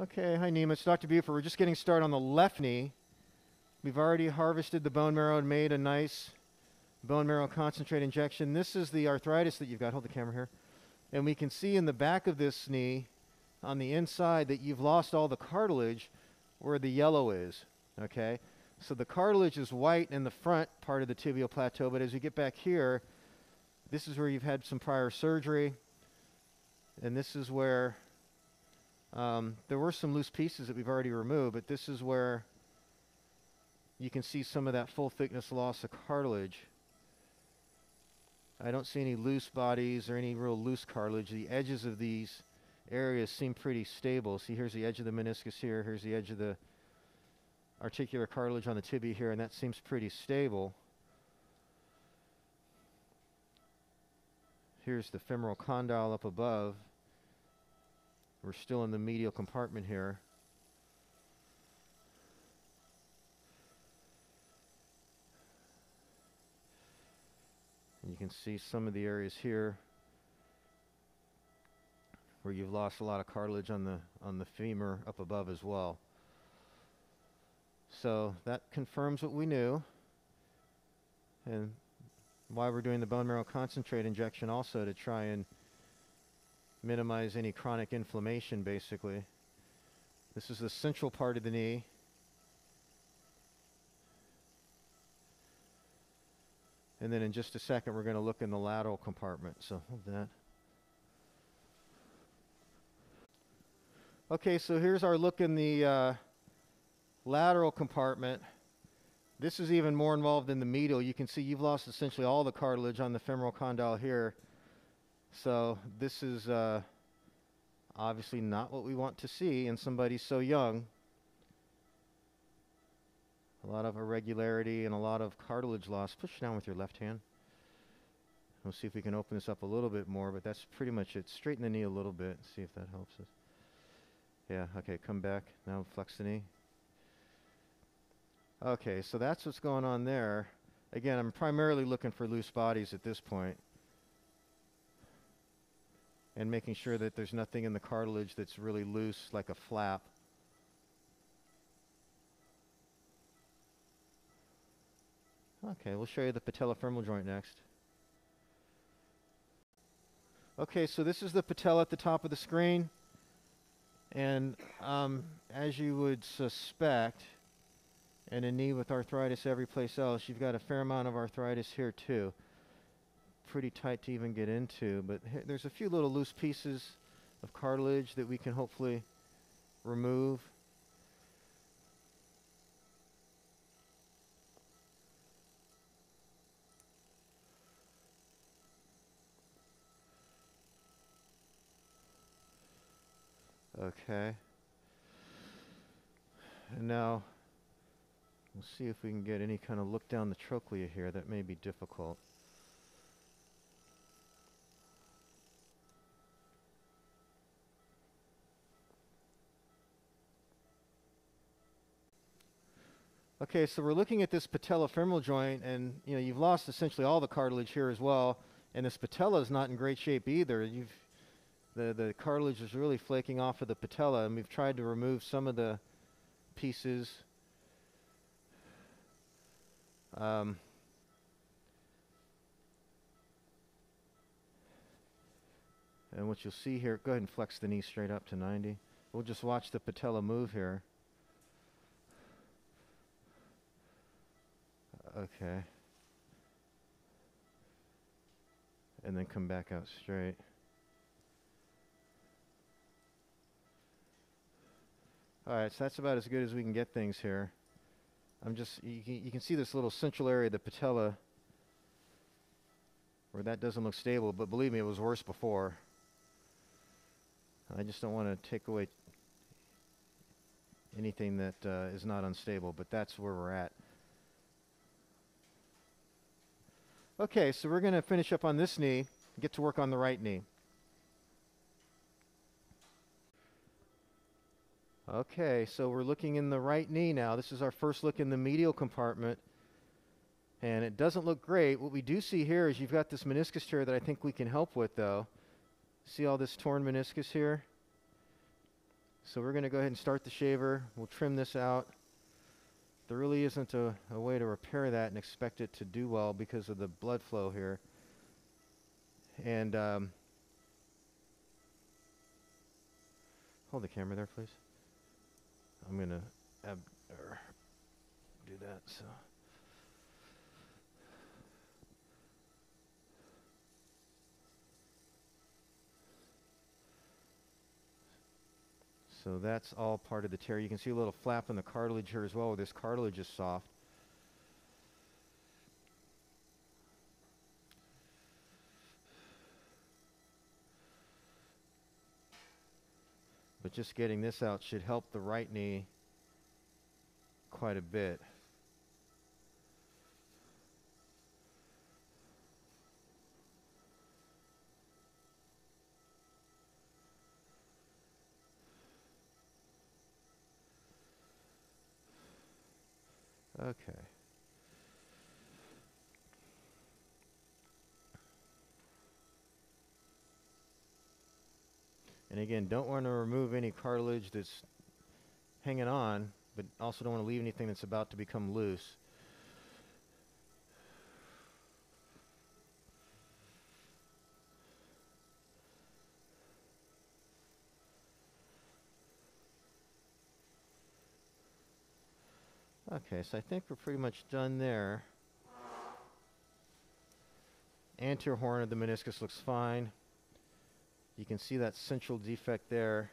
Okay, hi Nima, it's Dr. Buford. We're just getting started on the left knee. We've already harvested the bone marrow and made a nice bone marrow concentrate injection. This is the arthritis that you've got. Hold the camera here. And we can see in the back of this knee on the inside that you've lost all the cartilage where the yellow is. Okay? So the cartilage is white in the front part of the tibial plateau, but as you get back here, this is where you've had some prior surgery. And this is where um, there were some loose pieces that we've already removed, but this is where you can see some of that full thickness loss of cartilage. I don't see any loose bodies or any real loose cartilage. The edges of these areas seem pretty stable. See, here's the edge of the meniscus here. Here's the edge of the articular cartilage on the tibia here, and that seems pretty stable. Here's the femoral condyle up above. We're still in the medial compartment here. And you can see some of the areas here where you've lost a lot of cartilage on the on the femur up above as well. So that confirms what we knew and why we're doing the bone marrow concentrate injection also to try and minimize any chronic inflammation basically. This is the central part of the knee. And then in just a second we're going to look in the lateral compartment. So hold that. Okay, so here's our look in the uh, lateral compartment. This is even more involved in the medial. You can see you've lost essentially all the cartilage on the femoral condyle here. So this is uh, obviously not what we want to see in somebody so young. A lot of irregularity and a lot of cartilage loss. Push down with your left hand. We'll see if we can open this up a little bit more, but that's pretty much it. Straighten the knee a little bit. See if that helps us. Yeah, okay, come back. Now flex the knee. Okay, so that's what's going on there. Again, I'm primarily looking for loose bodies at this point and making sure that there's nothing in the cartilage that's really loose like a flap. Okay, we'll show you the patellofemoral joint next. Okay, so this is the patella at the top of the screen. And um, as you would suspect, in a knee with arthritis every place else, you've got a fair amount of arthritis here too pretty tight to even get into, but there's a few little loose pieces of cartilage that we can hopefully remove. Okay. And now we'll see if we can get any kind of look down the trochlea here. That may be difficult. Okay, so we're looking at this patellofemoral joint, and you know you've lost essentially all the cartilage here as well, and this patella is not in great shape either. You've the the cartilage is really flaking off of the patella, and we've tried to remove some of the pieces. Um, and what you'll see here, go ahead and flex the knee straight up to 90. We'll just watch the patella move here. Okay. And then come back out straight. Alright, so that's about as good as we can get things here. I'm just, you can, you can see this little central area, the patella, where that doesn't look stable, but believe me, it was worse before. I just don't want to take away anything that uh, is not unstable, but that's where we're at. Okay, so we're going to finish up on this knee, get to work on the right knee. Okay, so we're looking in the right knee now. This is our first look in the medial compartment. And it doesn't look great. What we do see here is you've got this meniscus tear that I think we can help with, though. See all this torn meniscus here? So we're going to go ahead and start the shaver. We'll trim this out. There really isn't a, a way to repair that and expect it to do well because of the blood flow here. And um, hold the camera there, please. I'm going to do that. So. So that's all part of the tear. You can see a little flap in the cartilage here as well this cartilage is soft. But just getting this out should help the right knee quite a bit. Okay. And again, don't want to remove any cartilage that's hanging on, but also don't want to leave anything that's about to become loose. Okay, so I think we're pretty much done there. Anterior horn of the meniscus looks fine. You can see that central defect there.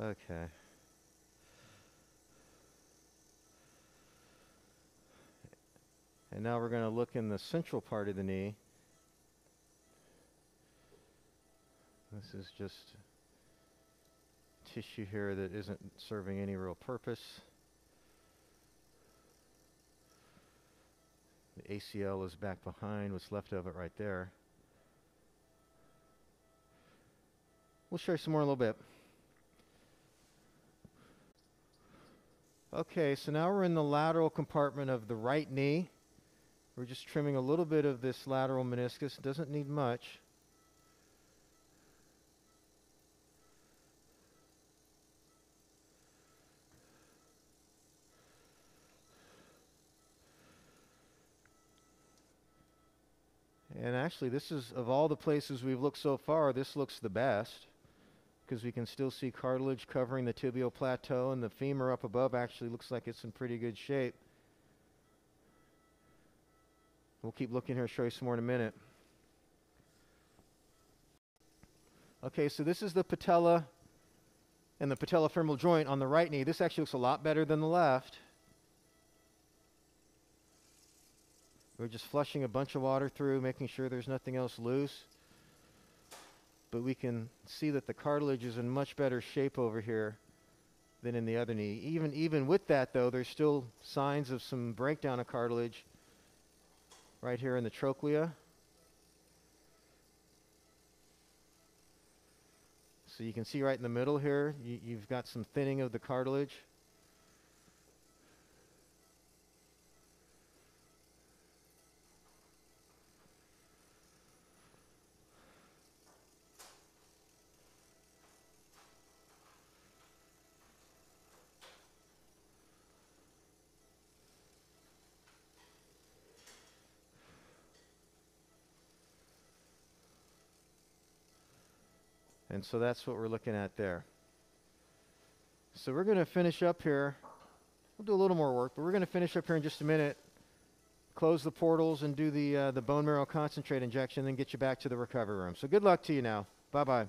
Okay. And now we're going to look in the central part of the knee. This is just tissue here that isn't serving any real purpose. The ACL is back behind what's left of it right there. We'll show you some more in a little bit. Okay, so now we're in the lateral compartment of the right knee. We're just trimming a little bit of this lateral meniscus. It doesn't need much. And actually, this is, of all the places we've looked so far, this looks the best because we can still see cartilage covering the tibial plateau and the femur up above actually looks like it's in pretty good shape. We'll keep looking here, show you some more in a minute. Okay, so this is the patella and the patellofemoral joint on the right knee. This actually looks a lot better than the left. We're just flushing a bunch of water through, making sure there's nothing else loose. But we can see that the cartilage is in much better shape over here than in the other knee. Even, even with that, though, there's still signs of some breakdown of cartilage right here in the trochlea. So you can see right in the middle here, you, you've got some thinning of the cartilage. And so that's what we're looking at there. So we're going to finish up here. We'll do a little more work, but we're going to finish up here in just a minute. Close the portals and do the, uh, the bone marrow concentrate injection, then get you back to the recovery room. So good luck to you now. Bye bye.